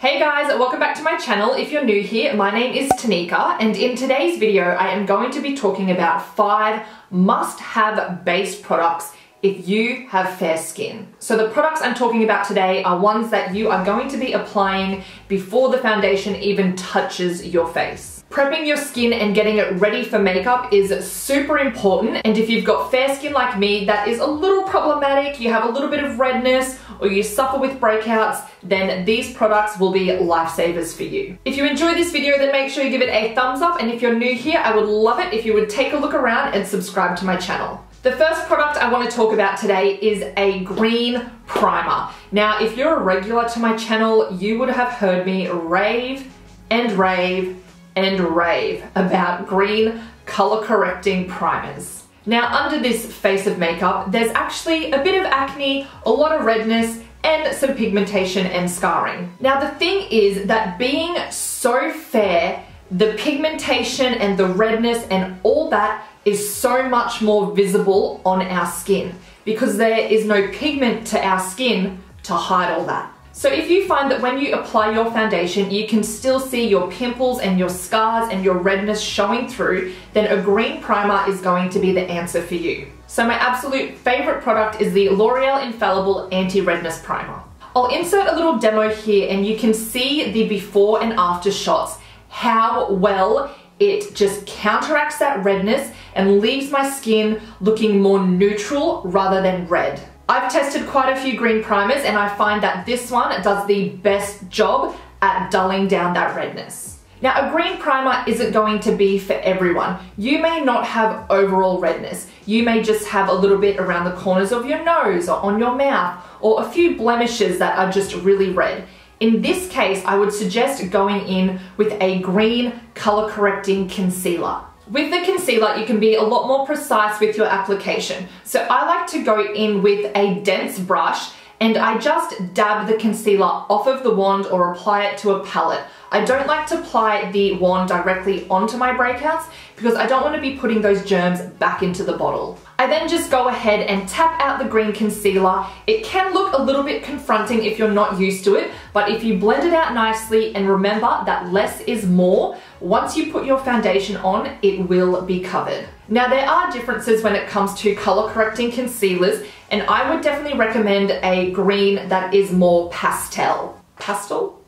Hey guys, welcome back to my channel. If you're new here, my name is Tanika and in today's video I am going to be talking about five must-have base products if you have fair skin. So the products I'm talking about today are ones that you are going to be applying before the foundation even touches your face. Prepping your skin and getting it ready for makeup is super important and if you've got fair skin like me that is a little problematic, you have a little bit of redness or you suffer with breakouts, then these products will be lifesavers for you. If you enjoy this video then make sure you give it a thumbs up and if you're new here I would love it if you would take a look around and subscribe to my channel. The first product I want to talk about today is a green primer. Now if you're a regular to my channel you would have heard me rave and rave and rave about green color correcting primers. Now under this face of makeup, there's actually a bit of acne, a lot of redness, and some pigmentation and scarring. Now the thing is that being so fair, the pigmentation and the redness and all that is so much more visible on our skin because there is no pigment to our skin to hide all that. So if you find that when you apply your foundation, you can still see your pimples and your scars and your redness showing through, then a green primer is going to be the answer for you. So my absolute favorite product is the L'Oreal Infallible Anti-Redness Primer. I'll insert a little demo here and you can see the before and after shots, how well it just counteracts that redness and leaves my skin looking more neutral rather than red. I've tested quite a few green primers and I find that this one does the best job at dulling down that redness. Now a green primer isn't going to be for everyone. You may not have overall redness. You may just have a little bit around the corners of your nose or on your mouth or a few blemishes that are just really red. In this case, I would suggest going in with a green color correcting concealer. With the concealer, you can be a lot more precise with your application. So I like to go in with a dense brush and I just dab the concealer off of the wand or apply it to a palette. I don't like to apply the wand directly onto my breakouts because I don't want to be putting those germs back into the bottle. I then just go ahead and tap out the green concealer. It can look a little bit confronting if you're not used to it, but if you blend it out nicely and remember that less is more, once you put your foundation on, it will be covered. Now there are differences when it comes to color correcting concealers, and I would definitely recommend a green that is more pastel. Pastel?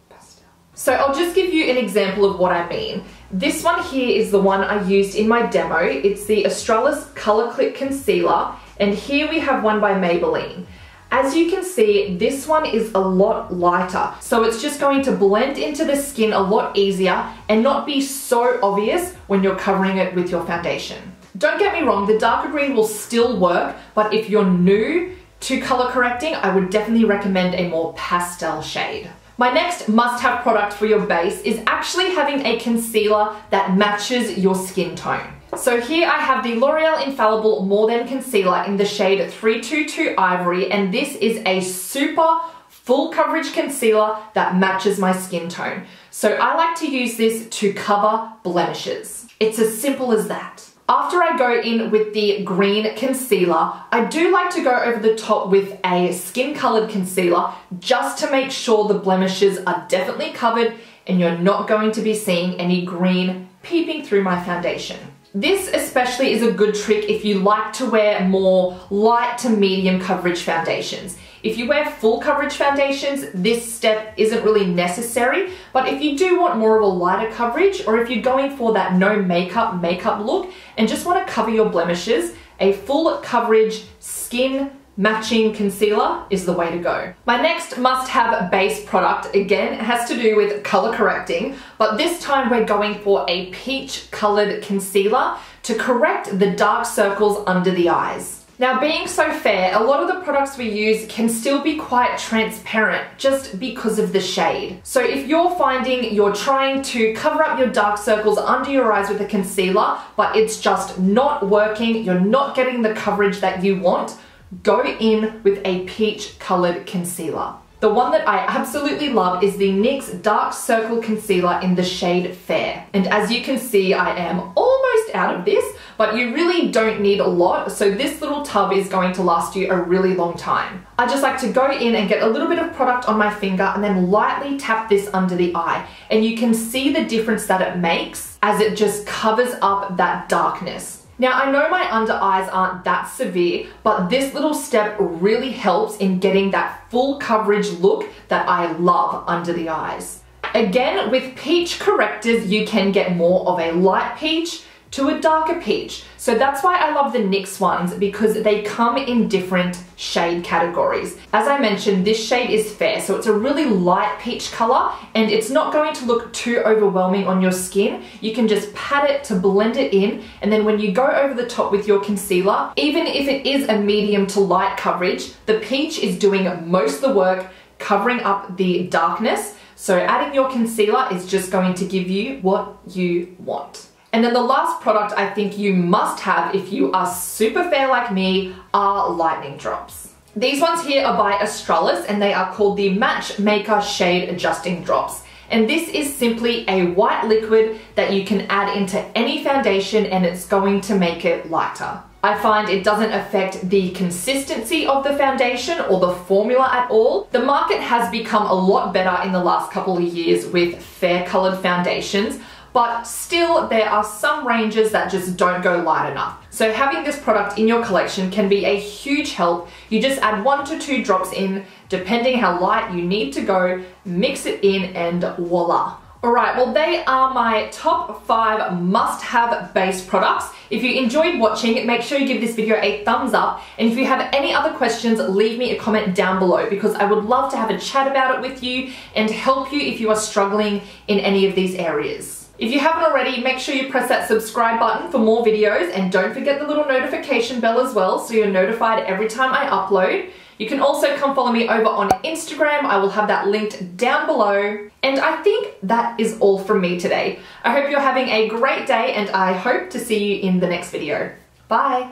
So I'll just give you an example of what I mean. This one here is the one I used in my demo. It's the Australis Color Clique Concealer, and here we have one by Maybelline. As you can see, this one is a lot lighter, so it's just going to blend into the skin a lot easier and not be so obvious when you're covering it with your foundation. Don't get me wrong, the darker green will still work, but if you're new to color correcting, I would definitely recommend a more pastel shade. My next must-have product for your base is actually having a concealer that matches your skin tone. So here I have the L'Oreal Infallible More Than Concealer in the shade 322 Ivory and this is a super full coverage concealer that matches my skin tone. So I like to use this to cover blemishes. It's as simple as that. After I go in with the green concealer, I do like to go over the top with a skin colored concealer just to make sure the blemishes are definitely covered and you're not going to be seeing any green peeping through my foundation. This especially is a good trick if you like to wear more light to medium coverage foundations. If you wear full coverage foundations, this step isn't really necessary, but if you do want more of a lighter coverage, or if you're going for that no makeup makeup look and just want to cover your blemishes, a full coverage skin matching concealer is the way to go. My next must-have base product, again, has to do with color correcting, but this time we're going for a peach colored concealer to correct the dark circles under the eyes. Now being so fair, a lot of the products we use can still be quite transparent just because of the shade. So if you're finding you're trying to cover up your dark circles under your eyes with a concealer, but it's just not working, you're not getting the coverage that you want, go in with a peach colored concealer. The one that I absolutely love is the NYX Dark Circle Concealer in the shade Fair. And as you can see, I am almost out of this, but you really don't need a lot. So this little tub is going to last you a really long time. I just like to go in and get a little bit of product on my finger and then lightly tap this under the eye. And you can see the difference that it makes as it just covers up that darkness. Now I know my under eyes aren't that severe, but this little step really helps in getting that full coverage look that I love under the eyes. Again, with peach correctors, you can get more of a light peach, to a darker peach. So that's why I love the NYX ones because they come in different shade categories. As I mentioned, this shade is fair, so it's a really light peach color and it's not going to look too overwhelming on your skin. You can just pat it to blend it in and then when you go over the top with your concealer, even if it is a medium to light coverage, the peach is doing most of the work covering up the darkness. So adding your concealer is just going to give you what you want. And then the last product I think you must have if you are super fair like me are lightning drops. These ones here are by Australis and they are called the Matchmaker Shade Adjusting Drops. And this is simply a white liquid that you can add into any foundation and it's going to make it lighter. I find it doesn't affect the consistency of the foundation or the formula at all. The market has become a lot better in the last couple of years with fair colored foundations, but still there are some ranges that just don't go light enough. So having this product in your collection can be a huge help. You just add one to two drops in, depending how light you need to go, mix it in and voila. Alright, well they are my top 5 must-have base products. If you enjoyed watching, make sure you give this video a thumbs up and if you have any other questions, leave me a comment down below because I would love to have a chat about it with you and help you if you are struggling in any of these areas. If you haven't already, make sure you press that subscribe button for more videos and don't forget the little notification bell as well so you're notified every time I upload. You can also come follow me over on Instagram. I will have that linked down below. And I think that is all from me today. I hope you're having a great day and I hope to see you in the next video. Bye!